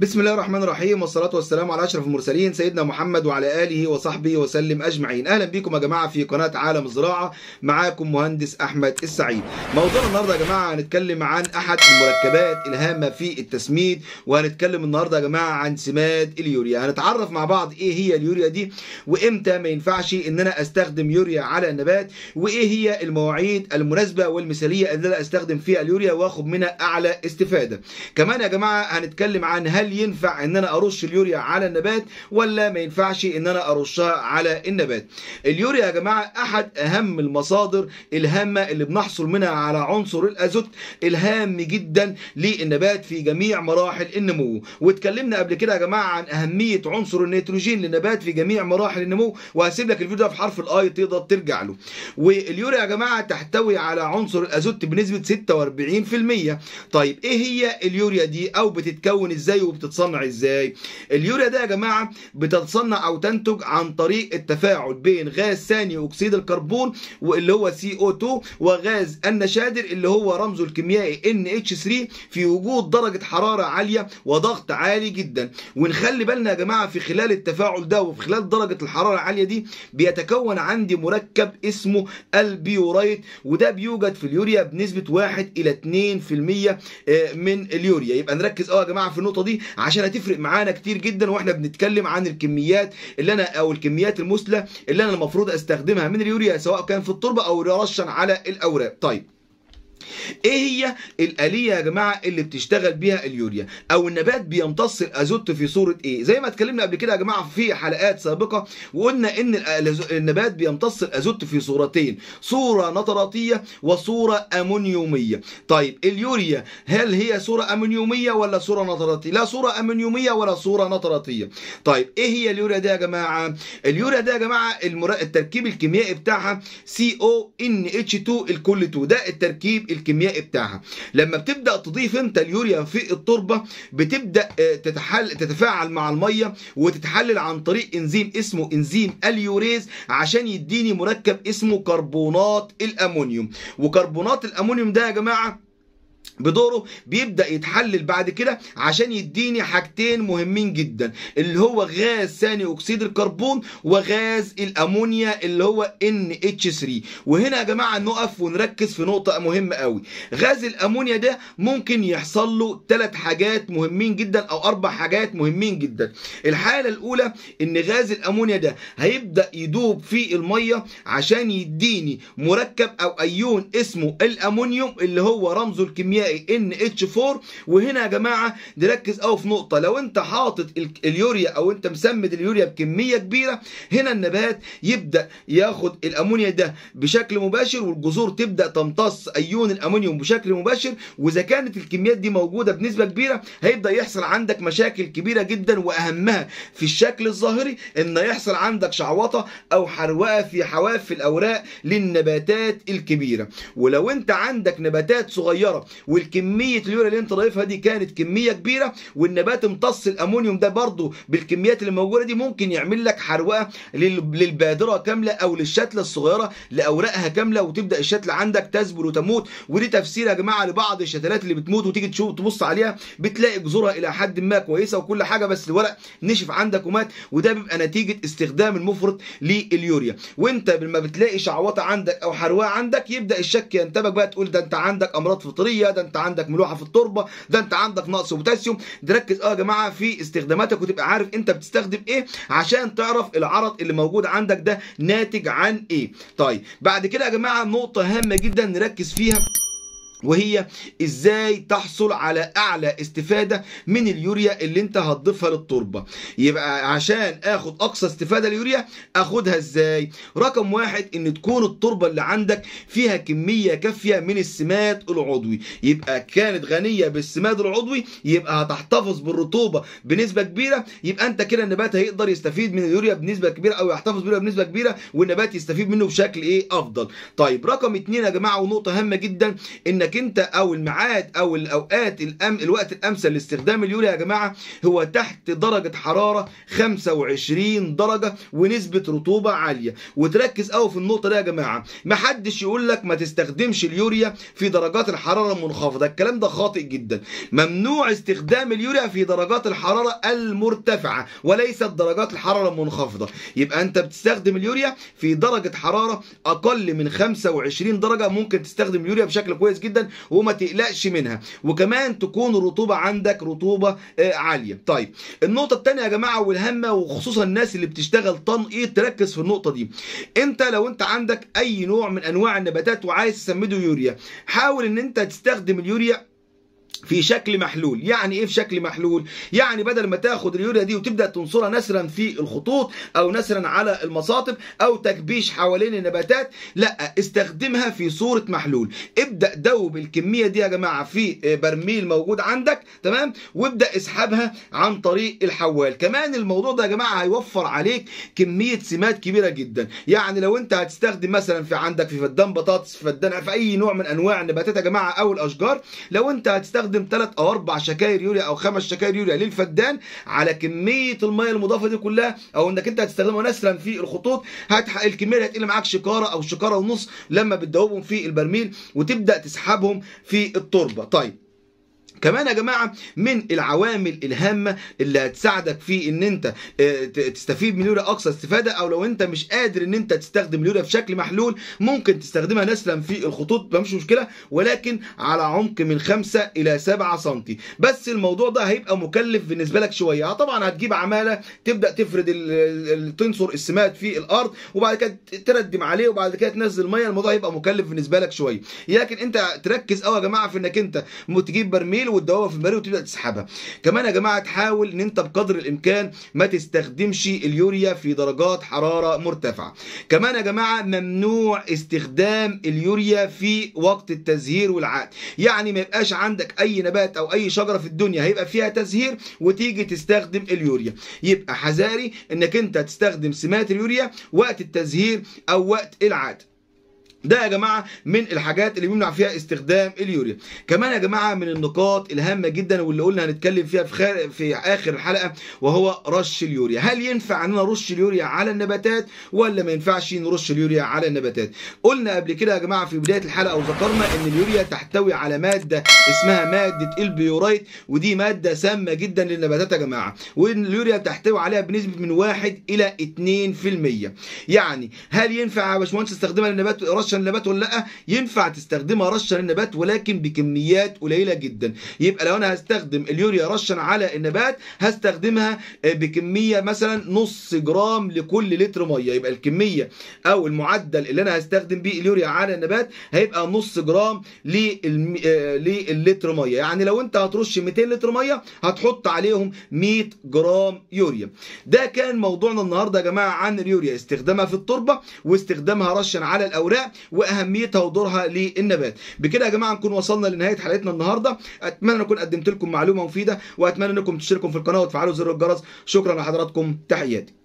بسم الله الرحمن الرحيم والصلاة والسلام على أشرف المرسلين سيدنا محمد وعلى آله وصحبه وسلم أجمعين. أهلا بكم يا جماعة في قناة عالم الزراعة. معاكم مهندس أحمد السعيد. موضوع النهاردة يا جماعة هنتكلم عن أحد المركبات الهامة في التسميد وهنتكلم النهاردة يا جماعة عن سماد اليوريا. هنتعرف مع بعض إيه هي اليوريا دي وإمتى ما ينفعش إن أنا أستخدم يوريا على النبات وإيه هي المواعيد المناسبة والمثالية اللي أنا أستخدم فيها اليوريا وآخد منها أعلى استفادة. كمان يا جماعة هنتكلم عن هل ينفع إن أنا أرش اليوريا على النبات ولا ما ينفعش إن أنا أرشها على النبات؟ اليوريا يا جماعة أحد أهم المصادر الهامة اللي بنحصل منها على عنصر الأزوت الهام جدا للنبات في جميع مراحل النمو. واتكلمنا قبل كده يا جماعة عن أهمية عنصر النيتروجين للنبات في جميع مراحل النمو. وهسيب لك الفيديو ده في حرف ال I تقدر ترجع له. واليوريا يا جماعة تحتوي على عنصر الأزوت بنسبة 46% طيب إيه هي اليوريا دي؟ أو بتتكون إزاي؟ وبتتصنع إزاي؟ اليوريا ده يا جماعة بتتصنع أو تنتج عن طريق التفاعل بين غاز ثاني أكسيد الكربون واللي هو CO2 وغاز النشادر اللي هو رمزه الكيميائي NH3 في وجود درجة حرارة عالية وضغط عالي جدا. ونخلي بالنا يا جماعة في خلال التفاعل ده وفي خلال درجة الحرارة العالية دي بيتكون عندي مركب اسمه البيورايت وده بيوجد في اليوريا بنسبة 1 إلى 2% من اليوريا. يبقى نركز آه يا جماعة في النقطة دي عشان هتفرق معانا كتير جدا وإحنا بنتكلم عن الكميات اللي أنا أو الكميات المثلى اللي أنا المفروض أستخدمها من اليوريا سواء كان في التربة أو رشا على الأوراق. طيب إيه هي الآلية يا جماعة اللي بتشتغل بيها اليوريا؟ أو النبات بيمتص الأزوت في صورة إيه؟ زي ما اتكلمنا قبل كده يا جماعة في حلقات سابقة وقلنا إن النبات بيمتص الأزوت في صورتين صورة نطراتية وصورة أمونيومية. طيب اليوريا هل هي صورة أمونيومية ولا صورة نطراتية؟ لا صورة أمونيومية ولا صورة نطراتية. طيب إيه هي اليوريا دي يا جماعة؟ اليوريا ده يا جماعة المر... التركيب الكيميائي بتاعها CONH2 الكل 2 ده التركيب الكيميائي بتاعها. لما بتبدأ تضيف انت اليوريا في التربة بتبدأ تتحل تتفاعل مع المية وتتحلل عن طريق إنزيم اسمه إنزيم اليوريز عشان يديني مركب اسمه كربونات الأمونيوم. وكربونات الأمونيوم ده يا جماعة بدوره بيبدأ يتحلل بعد كده عشان يديني حاجتين مهمين جدا اللي هو غاز ثاني أكسيد الكربون وغاز الأمونيا اللي هو NH3 وهنا يا جماعة نقف ونركز في نقطة مهمة قوي. غاز الأمونيا ده ممكن يحصل له ثلاث حاجات مهمين جدا أو أربع حاجات مهمين جدا. الحالة الأولى إن غاز الأمونيا ده هيبدأ يدوب في المية عشان يديني مركب أو أيون اسمه الأمونيوم اللي هو رمزه الكيميائي. الكيميائي NH4 وهنا يا جماعة نركز قوي في نقطة. لو أنت حاطط اليوريا أو أنت مسمد اليوريا بكمية كبيرة هنا النبات يبدأ ياخد الأمونيا ده بشكل مباشر والجذور تبدأ تمتص أيون الأمونيوم بشكل مباشر. وإذا كانت الكميات دي موجودة بنسبة كبيرة هيبدأ يحصل عندك مشاكل كبيرة جدا وأهمها في الشكل الظاهري إن يحصل عندك شعوطة أو حروقه في حواف الأوراق للنباتات الكبيرة. ولو أنت عندك نباتات صغيرة والكمية اليوريا اللي انت ضايفها دي كانت كمية كبيرة والنبات امتص الأمونيوم ده برضه بالكميات اللي موجودة دي ممكن يعمل لك حروقة للبادرة كاملة أو للشتلة الصغيرة لأوراقها كاملة وتبدأ الشتلة عندك تذبل وتموت. ودي تفسير يا جماعة لبعض الشتلات اللي بتموت وتيجي تشوف تبص عليها بتلاقي جذورها إلى حد ما كويسة وكل حاجة بس الورق نشف عندك ومات وده بيبقى نتيجة استخدام المفرط لليوريا. وانت لما بتلاقي شعوطه عندك أو حروقة عندك يبدأ الشك ينتابك بقى تقول ده أنت عندك أمراض فطرية ده انت عندك ملوحة في التربة ده انت عندك نقص بوتاسيوم تركز أه يا جماعة في استخداماتك وتبقى عارف انت بتستخدم إيه عشان تعرف العرض اللي موجود عندك ده ناتج عن إيه. طيب بعد كده يا جماعة نقطة هامة جدا نركز فيها. وهي إزاي تحصل على أعلى استفادة من اليوريا اللي أنت هتضيفها للتربة. يبقى عشان آخد أقصى استفادة اليوريا أخدها إزاي؟ رقم واحد إن تكون التربة اللي عندك فيها كمية كافية من السماد العضوي. يبقى كانت غنية بالسماد العضوي يبقى هتحتفظ بالرطوبة بنسبة كبيرة. يبقى أنت كده النبات هيقدر يستفيد من اليوريا بنسبة كبيرة أو يحتفظ باليوريا بنسبة كبيرة والنبات يستفيد منه بشكل إيه؟ أفضل. طيب رقم اتنين يا جماعة ونقطة هامة جدا انك انك انت أو الميعاد أو الاوقات الأم الوقت الأمثل لاستخدام اليوريا يا جماعة هو تحت درجة حرارة 25 درجة ونسبة رطوبة عالية. وتركز قوي في النقطة دي يا جماعة. محدش يقول لك ما تستخدمش اليوريا في درجات الحرارة المنخفضة. الكلام ده خاطئ جدا. ممنوع استخدام اليوريا في درجات الحرارة المرتفعة وليست درجات الحرارة المنخفضة. يبقى أنت بتستخدم اليوريا في درجة حرارة أقل من 25 درجة. ممكن تستخدم اليوريا بشكل كويس جدا. وما تقلقش منها. وكمان تكون الرطوبه عندك رطوبة آه، عالية. طيب النقطة الثانية يا جماعة والهامه وخصوصا الناس اللي بتشتغل تنقيط تركز في النقطة دي. انت لو انت عندك أي نوع من أنواع النباتات وعايز تسمده يوريا حاول إن انت تستخدم اليوريا في شكل محلول. يعني إيه في شكل محلول؟ يعني بدل ما تاخد اليوريا دي وتبدأ تنصرها نسرا في الخطوط أو نسرا على المصاطب أو تكبيش حوالين النباتات لا استخدمها في صورة محلول. ابدأ دوب الكمية دي يا جماعة في برميل موجود عندك تمام؟ وابدأ اسحبها عن طريق الحوال. كمان الموضوع ده يا جماعة هيوفر عليك كمية سمات كبيرة جدا. يعني لو أنت هتستخدم مثلا في عندك في فدان بطاطس في فدان في أي نوع من أنواع النباتات يا جماعة أو الأشجار لو أنت هتستخدم ثلاث أو أربع شكاير يوريا أو خمس شكاير يوريا للفدان على كمية المية المضافة دي كلها أو إنك أنت هتستخدمها نسلا في الخطوط. هتحقق الكمية اللي هتقل معاك شكارة أو شكارة ونص لما بتدوبهم في البرميل وتبدأ تسحبهم في التربة. طيب كمان يا جماعة من العوامل الهامة اللي هتساعدك في إن أنت آه، تستفيد من اليوريا أقصى استفادة أو لو أنت مش قادر إن أنت تستخدم اليوريا في شكل محلول ممكن تستخدمها نسلا في الخطوط مفيش مشكلة ولكن على عمق من 5 إلى 7 سم بس الموضوع ده هيبقى مكلف بالنسبة لك شوية. طبعا هتجيب عمالة تبدأ تفرد تنصر السماد في الأرض وبعد كده تردم عليه وبعد كده تنزل مية الموضوع هيبقى مكلف بالنسبة لك شوية. لكن أنت تركز قوي يا جماعة في إنك أنت تجيب برميل وتدوبها في البرميل وتبدأ تسحبها. كمان يا جماعة تحاول إن أنت بقدر الإمكان ما تستخدمش اليوريا في درجات حرارة مرتفعة. كمان يا جماعة ممنوع استخدام اليوريا في وقت التزهير والعقد. يعني ما يبقاش عندك أي نبات أو أي شجرة في الدنيا هيبقى فيها تزهير وتيجي تستخدم اليوريا. يبقى حذاري إنك أنت تستخدم سماد اليوريا وقت التزهير أو وقت العقد. ده يا جماعة من الحاجات اللي بيمنع فيها استخدام اليوريا. كمان يا جماعة من النقاط الهامة جدا واللي قلنا هنتكلم فيها في خار... في آخر الحلقة وهو رش اليوريا. هل ينفع إننا نرش اليوريا على النباتات ولا ما ينفعش نرش اليوريا على النباتات؟ قلنا قبل كده يا جماعة في بداية الحلقة وذكرنا إن اليوريا تحتوي على مادة اسمها مادة البيورايت ودي مادة سامة جدا للنباتات يا جماعة. واليوريا بتحتوي عليها بنسبة من 1 إلى 2% يعني هل ينفع يا باشمهندس تستخدمها للنبات رش للنبات ولا لأ ينفع تستخدمها رشا للنبات ولكن بكميات قليلة جدا. يبقى لو أنا هستخدم اليوريا رشا على النبات هستخدمها آه، بكمية مثلا نص جرام لكل لتر مية. يبقى الكمية أو المعدل اللي أنا هستخدم بيه اليوريا على النبات هيبقى نص جرام آه، للتر مية. يعني لو أنت هترش 200 لتر مية هتحط عليهم 100 جرام يوريا. ده كان موضوعنا النهارده يا جماعة عن اليوريا. استخدامها في التربة واستخدامها رشا على الأوراق. وأهميتها ودورها للنبات. بكده يا جماعة نكون وصلنا لنهاية حلقتنا النهارده. أتمنى أن أكون قدمت لكم معلومة مفيدة وأتمنى أنكم تشتركوا في القناة وتفعلوا زر الجرس. شكرا لحضراتكم. تحياتي.